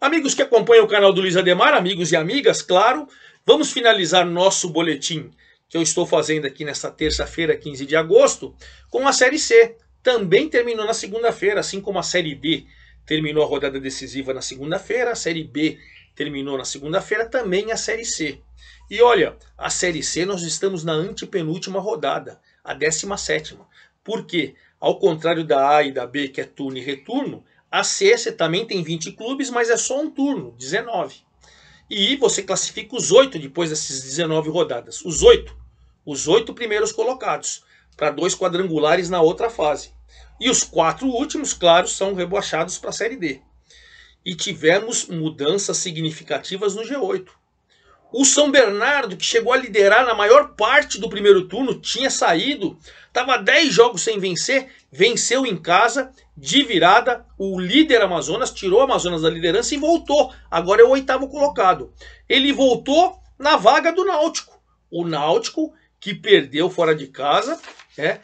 Amigos que acompanham o canal do Luiz Ademar, amigos e amigas, claro, vamos finalizar nosso boletim que eu estou fazendo aqui nesta terça-feira, 15 de agosto, com a Série C. Também terminou na segunda-feira, assim como a Série D terminou a rodada decisiva na segunda-feira, a Série B terminou na segunda-feira, também a Série C. E olha, a Série C nós estamos na antepenúltima rodada, a 17. Por quê? Ao contrário da A e da B, que é turno e retorno, a você também tem 20 clubes, mas é só um turno, 19. E você classifica os oito depois dessas 19 rodadas. Os oito. Os oito primeiros colocados. Para dois quadrangulares na outra fase. E os quatro últimos, claro, são rebaixados para a Série D. E tivemos mudanças significativas no G8. O São Bernardo, que chegou a liderar na maior parte do primeiro turno, tinha saído, estava 10 jogos sem vencer, venceu em casa, de virada. O líder Amazonas tirou o Amazonas da liderança e voltou. Agora é o oitavo colocado. Ele voltou na vaga do Náutico. O Náutico que perdeu fora de casa, é,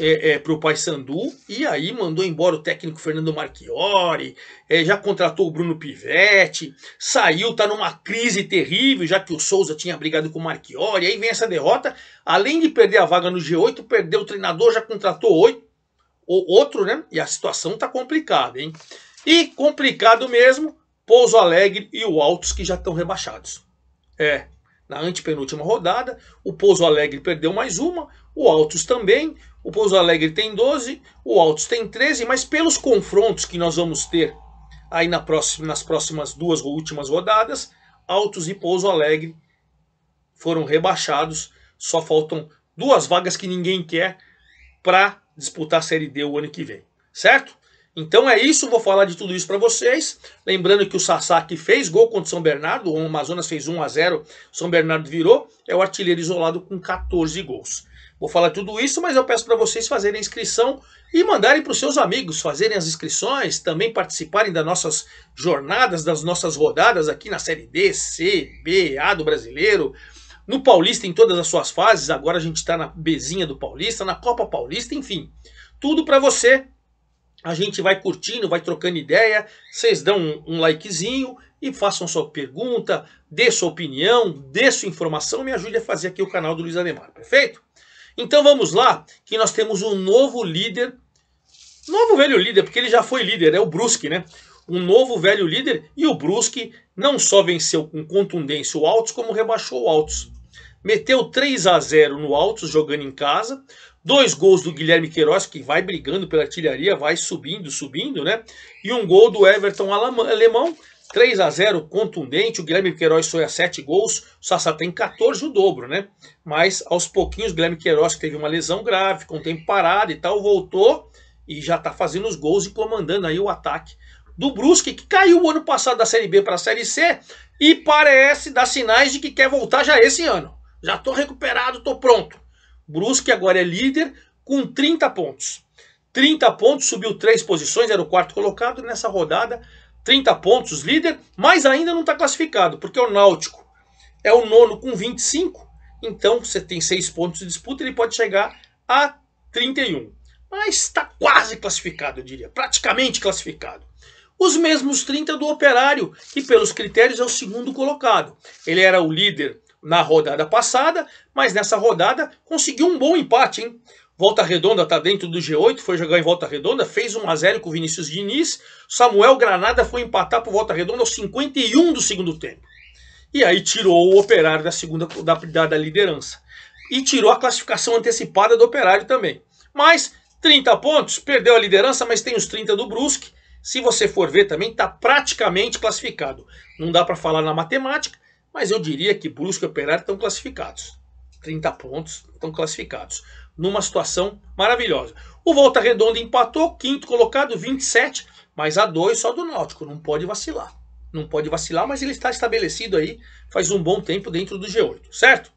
é, é, para o Paysandu e aí mandou embora o técnico Fernando Marchiori, é, já contratou o Bruno Pivetti, saiu, tá numa crise terrível, já que o Souza tinha brigado com o Marchiori, aí vem essa derrota, além de perder a vaga no G8, perdeu o treinador, já contratou oito, outro, né? E a situação tá complicada, hein? E complicado mesmo, Pouso Alegre e o Altos que já estão rebaixados. É, na antepenúltima rodada, o Pouso Alegre perdeu mais uma, o Altos também, o Pouso Alegre tem 12, o Altos tem 13, mas pelos confrontos que nós vamos ter aí na próxima, nas próximas duas últimas rodadas, Altos e Pouso Alegre foram rebaixados, só faltam duas vagas que ninguém quer para disputar a Série D o ano que vem, certo? Então é isso, vou falar de tudo isso para vocês. Lembrando que o Sasaki fez gol contra o São Bernardo, o Amazonas fez 1 a 0, São Bernardo virou, é o artilheiro isolado com 14 gols. Vou falar tudo isso, mas eu peço para vocês fazerem a inscrição e mandarem para os seus amigos fazerem as inscrições, também participarem das nossas jornadas, das nossas rodadas aqui na Série D, C, B, A do Brasileiro, no Paulista em todas as suas fases, agora a gente está na Bzinha do Paulista, na Copa Paulista, enfim. Tudo para você a gente vai curtindo, vai trocando ideia, vocês dão um, um likezinho e façam sua pergunta, dê sua opinião, dê sua informação, me ajude a fazer aqui o canal do Luiz Ademar, perfeito? Então vamos lá, que nós temos um novo líder, novo velho líder, porque ele já foi líder, é o Brusque, né? Um novo velho líder e o Brusque não só venceu com contundência o Altos, como rebaixou o Altos. Meteu 3 a 0 no Altos jogando em casa. Dois gols do Guilherme Queiroz, que vai brigando pela artilharia, vai subindo, subindo, né? E um gol do Everton Alemão, 3 a 0 contundente. O Guilherme Queiroz sonha 7 gols, o Sassá tem 14, o dobro, né? Mas aos pouquinhos, o Guilherme Queiroz, que teve uma lesão grave, um tempo parado e tal, voltou e já tá fazendo os gols e comandando aí o ataque do Brusque, que caiu o ano passado da Série B para a Série C e parece dar sinais de que quer voltar já esse ano. Já tô recuperado, tô pronto. Brusque agora é líder com 30 pontos. 30 pontos, subiu 3 posições, era o quarto colocado nessa rodada. 30 pontos, líder, mas ainda não está classificado, porque o Náutico é o nono com 25. Então você tem 6 pontos de disputa, ele pode chegar a 31. Mas está quase classificado, eu diria, praticamente classificado. Os mesmos 30 do Operário, que pelos critérios é o segundo colocado. Ele era o líder na rodada passada, mas nessa rodada conseguiu um bom empate, hein? Volta Redonda está dentro do G8, foi jogar em Volta Redonda, fez 1 a 0 com o Vinícius Diniz. Samuel Granada foi empatar por Volta Redonda aos 51 do segundo tempo. E aí tirou o Operário da segunda da, da, da liderança. E tirou a classificação antecipada do Operário também. Mas 30 pontos, perdeu a liderança, mas tem os 30 do Brusque. Se você for ver também, está praticamente classificado. Não dá para falar na matemática, mas eu diria que Brusque e Operário estão classificados. 30 pontos estão classificados. Numa situação maravilhosa. O Volta Redonda empatou, quinto colocado, 27, mas a dois só do Náutico. Não pode vacilar. Não pode vacilar, mas ele está estabelecido aí faz um bom tempo dentro do G8, certo?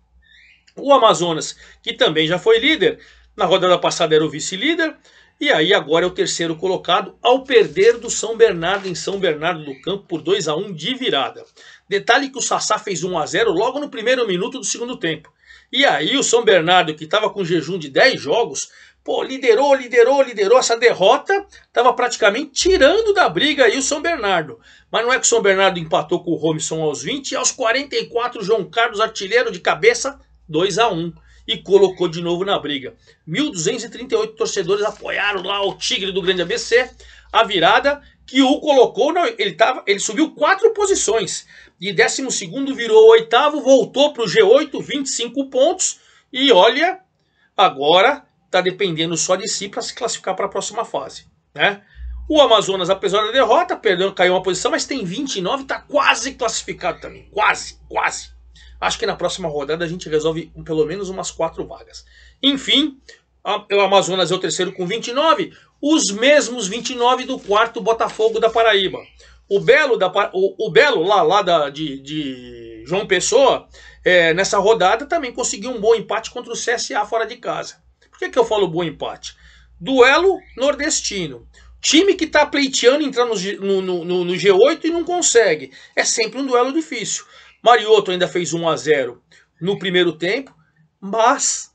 O Amazonas, que também já foi líder, na rodada passada era o vice-líder, e aí agora é o terceiro colocado ao perder do São Bernardo em São Bernardo do Campo por 2 a 1 de virada. Detalhe que o Sassá fez 1 a 0 logo no primeiro minuto do segundo tempo. E aí o São Bernardo, que estava com jejum de 10 jogos, pô, liderou, liderou, liderou. Essa derrota estava praticamente tirando da briga aí o São Bernardo. Mas não é que o São Bernardo empatou com o Robson aos 20 e aos 44 João Carlos artilheiro de cabeça 2 a 1 e colocou de novo na briga. 1.238 torcedores apoiaram lá o Tigre do Grande ABC, a virada que o colocou, ele, tava, ele subiu quatro posições. De 12 virou oitavo, voltou para o G8, 25 pontos. E olha, agora está dependendo só de si para se classificar para a próxima fase. Né? O Amazonas, apesar da derrota, perdeu, caiu uma posição, mas tem 29, está quase classificado também. Quase, quase. Acho que na próxima rodada a gente resolve pelo menos umas quatro vagas. Enfim, o Amazonas é o terceiro com 29, os mesmos 29 do quarto Botafogo da Paraíba. O Belo, da, o, o Belo lá, lá da, de, de João Pessoa, é, nessa rodada também conseguiu um bom empate contra o CSA fora de casa. Por que, que eu falo bom empate? Duelo nordestino. Time que está pleiteando entrar no, no, no, no, G8 e não consegue. É sempre um duelo difícil. Mariotto ainda fez 1 a 0 no primeiro tempo, mas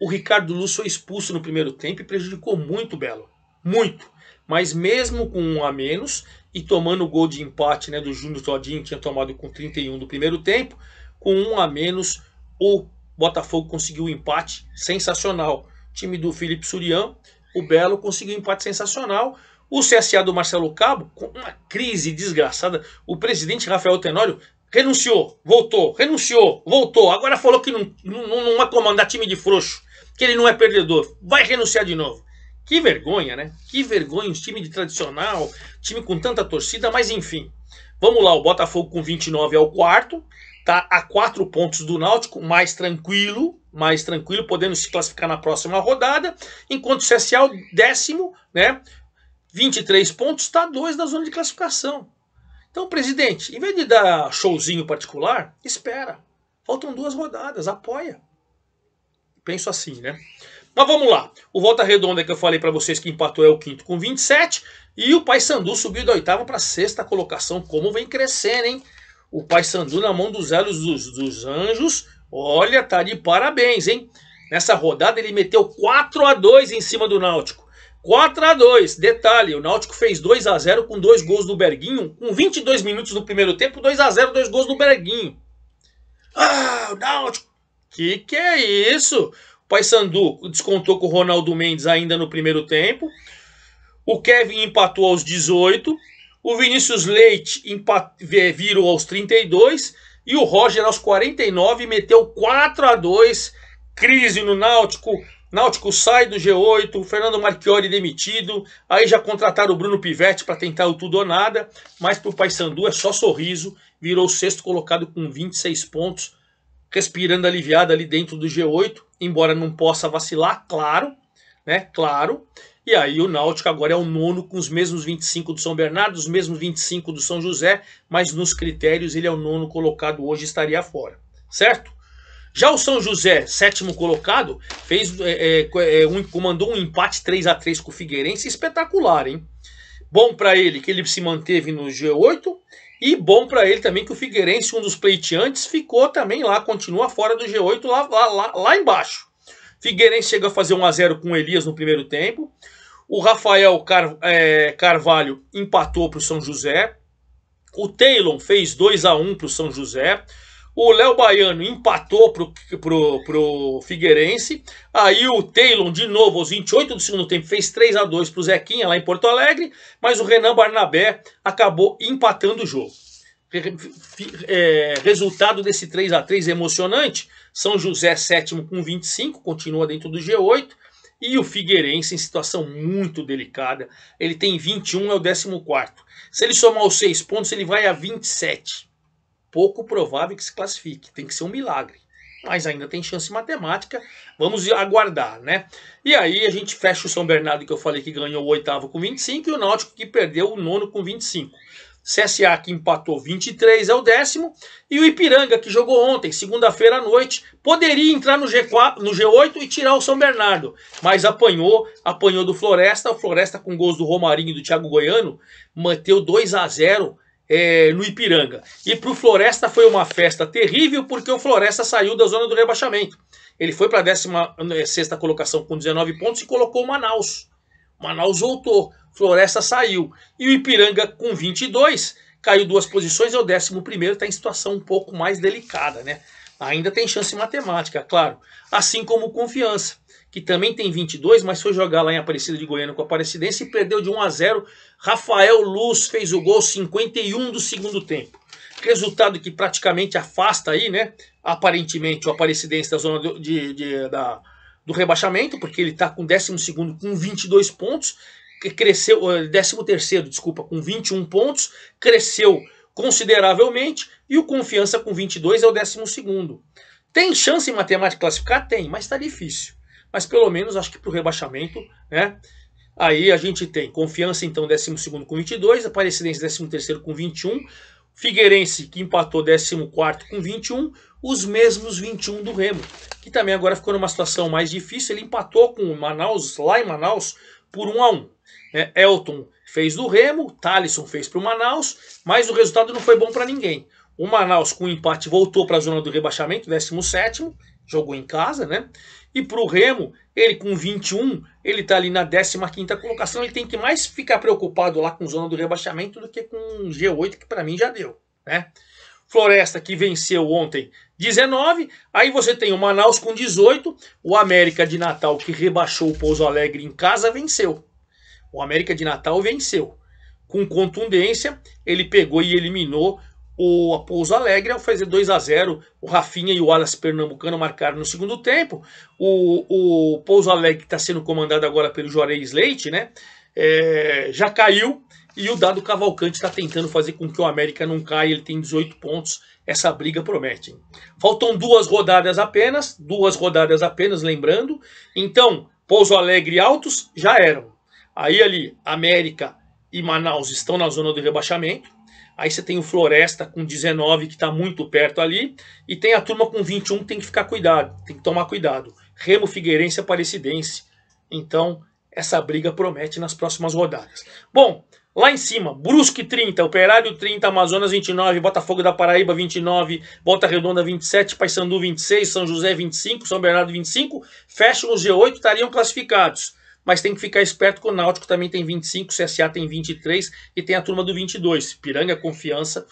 o Ricardo Luz foi expulso no primeiro tempo e prejudicou muito o Belo. Muito. Mas mesmo com um a menos e tomando o gol de empate né, do Júnior Todinho, que tinha tomado com 31 do primeiro tempo, com um a menos, o Botafogo conseguiu um empate sensacional. Time do Felipe Surian, o Belo conseguiu um empate sensacional. O CSA do Marcelo Cabo, com uma crise desgraçada. O presidente Rafael Tenório renunciou, voltou, renunciou, voltou. Agora falou que não, não, não vai comandar time de frouxo que ele não é perdedor, vai renunciar de novo. Que vergonha, né? Que vergonha, um time de tradicional, time com tanta torcida, mas enfim. Vamos lá, o Botafogo com 29 é o quarto, tá a quatro pontos do Náutico, mais tranquilo, mais tranquilo, podendo se classificar na próxima rodada, enquanto o CSA é o décimo, né? 23 pontos, está dois da zona de classificação. Então, presidente, em vez de dar showzinho particular, espera. Faltam duas rodadas, apoia. Penso assim, né? Mas vamos lá. O Volta Redonda que eu falei para vocês que empatou é o quinto com 27. E o Paysandu subiu da oitava para sexta colocação. Como vem crescendo, hein? O Paysandu na mão dos elos dos, dos anjos. Olha, tá de parabéns, hein? Nessa rodada ele meteu 4 a 2 em cima do Náutico. 4 a 2 Detalhe, o Náutico fez 2 a 0 com dois gols do Berguinho. Com 22 minutos do primeiro tempo, 2 a 0 dois gols do Berguinho. Ah, o Náutico que que é isso? O Paysandu descontou com o Ronaldo Mendes ainda no primeiro tempo. O Kevin empatou aos 18. O Vinícius Leite empat... virou aos 32. E o Roger aos 49 meteu 4 a 2 Crise no Náutico. Náutico sai do G8, o Fernando Marchiori demitido, aí já contrataram o Bruno Pivetti para tentar o tudo ou nada, mas para o Paysandu é só sorriso, virou sexto colocado com 26 pontos, respirando aliviado ali dentro do G8, embora não possa vacilar, claro, né? Claro. E aí o Náutico agora é o nono com os mesmos 25 do São Bernardo, os mesmos 25 do São José, mas nos critérios ele é o nono colocado hoje estaria fora, certo? Já o São José, sétimo colocado, fez é, é, é um, comandou um empate 3 a 3 com o Figueirense espetacular, hein? Bom para ele que ele se manteve no G8 e bom para ele também que o Figueirense, um dos pleiteantes, ficou também lá, continua fora do G8 lá, lá, lá, lá embaixo. Figueirense chegou a fazer 1 a 0 com o Elias no primeiro tempo. O Rafael Car é, Carvalho empatou para o São José. O Taylor fez 2 a 1 para o São José. O Léo Baiano empatou pro, pro, pro Figueirense. Aí o Taylor, de novo, aos 28 do segundo tempo, fez 3 a 2 pro Zequinha lá em Porto Alegre. Mas o Renan Barnabé acabou empatando o jogo. É, resultado desse 3 a 3 emocionante. São José, sétimo com 25, continua dentro do G8. E o Figueirense em situação muito delicada. Ele tem 21, é o 14. Se ele somar os 6 pontos, ele vai a 27 pouco provável que se classifique. Tem que ser um milagre. Mas ainda tem chance matemática. Vamos aguardar, né? E aí a gente fecha o São Bernardo, que eu falei que ganhou o oitavo com 25, e o Náutico que perdeu o nono com 25. CSA que empatou 23 é o décimo. E o Ipiranga, que jogou ontem, segunda-feira à noite, poderia entrar no, G4, no G8 e tirar o São Bernardo. Mas apanhou, apanhou do Floresta. O Floresta com gols do Romarinho e do Thiago Goiano, manteu 2 a 0 é, no Ipiranga. E para o Floresta foi uma festa terrível porque o Floresta saiu da zona do rebaixamento. Ele foi para a 16 colocação com 19 pontos e colocou o Manaus. Manaus voltou, Floresta saiu. E o Ipiranga com 22 caiu duas posições, é o 11, está em situação um pouco mais delicada, né? Ainda tem chance matemática, claro. Assim como Confiança, que também tem 22, mas foi jogar lá em Aparecida de Goiânia com a Aparecidense e perdeu de 1 a 0. Rafael Luz fez o gol 51 do segundo tempo. Resultado que praticamente afasta aí, né? Aparentemente o Aparecidense da zona do, de, de, da, do rebaixamento, porque ele está com 12 com 22 pontos, cresceu, 13 terceiro, desculpa, com 21 pontos, cresceu consideravelmente, e o Confiança com 22 é o 12 segundo. Tem chance em matemática classificar? Tem, mas está difícil. Mas pelo menos acho que para o rebaixamento, né? Aí a gente tem Confiança, então, 12 com 22, Aparecidense 13 com 21, Figueirense, que empatou 14 com 21, os mesmos 21 do Remo, que também agora ficou numa situação mais difícil. Ele empatou com o Manaus, lá em Manaus, por 1 a 1 é, Elton fez do Remo, Thalisson fez para o Manaus, mas o resultado não foi bom para ninguém. O Manaus, com o empate, voltou para a zona do rebaixamento, 17, jogou em casa, né? E para o Remo, ele com 21, ele está ali na 15 colocação. Ele tem que mais ficar preocupado lá com zona do rebaixamento do que com G8, que para mim já deu, né? Floresta que venceu ontem 19. Aí você tem o Manaus com 18. O América de Natal que rebaixou o Pouso Alegre em casa venceu. O América de Natal venceu. Com contundência, ele pegou e eliminou o Pouso Alegre ao fazer 2 a 0 O Rafinha e o Wallace Pernambucano marcaram no segundo tempo. O, o Pouso Alegre, que está sendo comandado agora pelo Juarez Leite, né? É, já caiu. E o Dado Cavalcante está tentando fazer com que o América não caia. Ele tem 18 pontos. Essa briga promete. Faltam duas rodadas apenas. Duas rodadas apenas, lembrando. Então, Pouso Alegre e Altos já eram. Aí ali, América e Manaus estão na zona do rebaixamento. Aí você tem o Floresta com 19, que está muito perto ali. E tem a turma com 21 que tem que ficar cuidado, tem que tomar cuidado. Remo, Figueirense e Aparecidense. Então, essa briga promete nas próximas rodadas. Bom, lá em cima, Brusque 30, Operário 30, Amazonas 29, Botafogo da Paraíba 29, Volta Redonda 27, Paysandu 26, São José 25, São Bernardo 25. Fecham os G8, estariam classificados mas tem que ficar esperto que o Náutico também tem 25, o CSA tem 23 e tem a turma do 22. Piranga Confiança,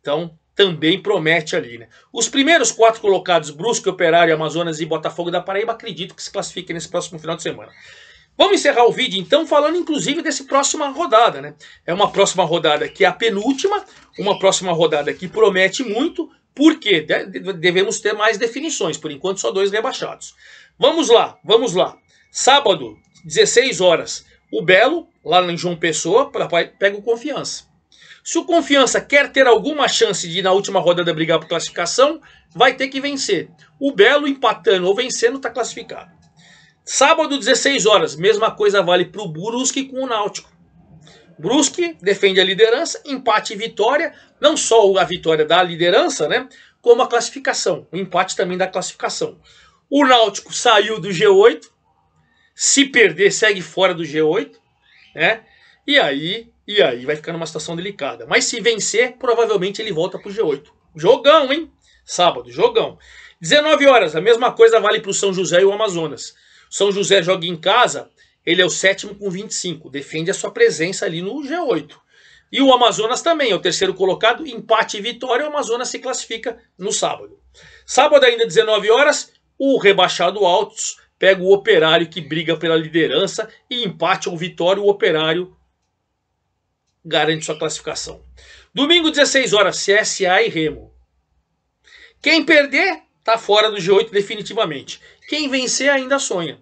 então também promete ali, né? Os primeiros quatro colocados, Brusque, Operário, Amazonas e Botafogo da Paraíba, acredito que se classifiquem nesse próximo final de semana. Vamos encerrar o vídeo então falando inclusive desse próxima rodada, né? É uma próxima rodada que é a penúltima, uma próxima rodada que promete muito, porque devemos ter mais definições, por enquanto só dois rebaixados. Vamos lá, vamos lá. Sábado, 16 horas. O Belo, lá em João Pessoa, pega o Confiança. Se o Confiança quer ter alguma chance de, na última rodada, brigar por classificação, vai ter que vencer. O Belo, empatando ou vencendo, está classificado. Sábado, 16 horas, mesma coisa vale para o Brusque com o Náutico. Brusque defende a liderança, empate e vitória, não só a vitória da liderança, né, como a classificação, o empate também da classificação. O Náutico saiu do G8, se perder, segue fora do G8, né? E aí, e aí vai ficar numa situação delicada. Mas se vencer, provavelmente ele volta pro G8. Jogão, hein? Sábado, jogão. 19 horas, a mesma coisa vale para o São José e o Amazonas. São José joga em casa, ele é o sétimo com 25, defende a sua presença ali no G8. E o Amazonas também é o terceiro colocado, empate e vitória, o Amazonas se classifica no sábado. Sábado ainda 19 horas, o rebaixado Altos pega o Operário que briga pela liderança e empate ou vitória, o Operário garante sua classificação. Domingo, 16 horas, CSA e Remo. Quem perder, tá fora do G8 definitivamente. Quem vencer ainda sonha.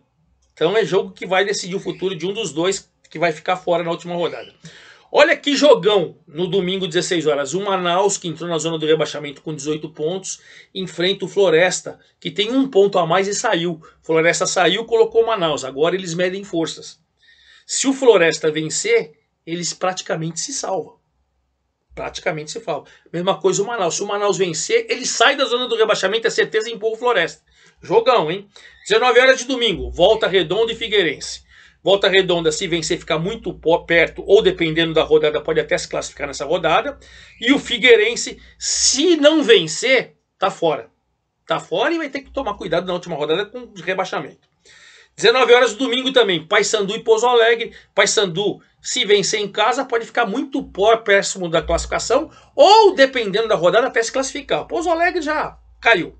Então é jogo que vai decidir o futuro de um dos dois que vai ficar fora na última rodada. Olha que jogão no domingo, 16 horas. O Manaus, que entrou na zona do rebaixamento com 18 pontos, enfrenta o Floresta, que tem um ponto a mais e saiu. Floresta saiu, colocou o Manaus. Agora eles medem forças. Se o Floresta vencer, eles praticamente se salvam. Praticamente se salvam. Mesma coisa o Manaus. Se o Manaus vencer, ele sai da zona do rebaixamento, é certeza e empurra o Floresta. Jogão, hein? 19 horas de domingo, volta Redondo e Figueirense. Volta Redonda, se vencer, ficar muito perto, ou dependendo da rodada, pode até se classificar nessa rodada. E o Figueirense, se não vencer, tá fora. Tá fora e vai ter que tomar cuidado na última rodada com rebaixamento. 19 horas do domingo também, Paysandu e Pouso Alegre. Paysandu, se vencer em casa, pode ficar muito próximo da classificação, ou dependendo da rodada, até se classificar. Pouso Alegre já caiu.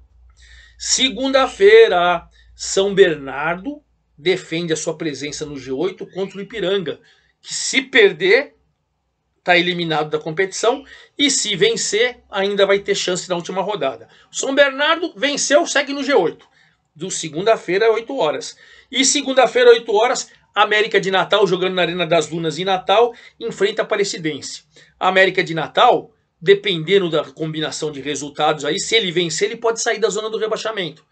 Segunda-feira, São Bernardo defende a sua presença no G8 contra o Ipiranga, que se perder, está eliminado da competição e se vencer, ainda vai ter chance na última rodada. São Bernardo venceu, segue no G8. Do segunda-feira, 8 horas. E segunda-feira, 8 horas, América de Natal, jogando na Arena das Dunas em Natal, enfrenta a Aparecidense. América de Natal, dependendo da combinação de resultados aí, se ele vencer, ele pode sair da zona do rebaixamento.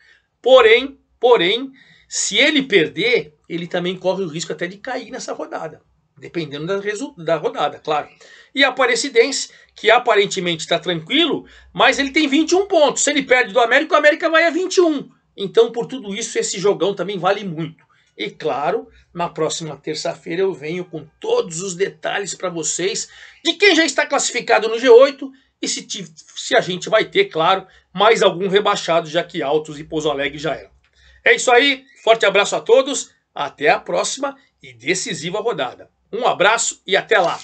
Porém, porém, se ele perder, ele também corre o risco até de cair nessa rodada. Dependendo da, da rodada, claro. E a Aparecidense, que aparentemente está tranquilo, mas ele tem 21 pontos. Se ele perde do América, o América vai a 21. Então, por tudo isso, esse jogão também vale muito. E claro, na próxima terça-feira eu venho com todos os detalhes para vocês de quem já está classificado no G8 e se, se a gente vai ter, claro, mais algum rebaixado, já que Altos e Pouso Alegre já eram. É isso aí, forte abraço a todos, até a próxima e decisiva rodada. Um abraço e até lá!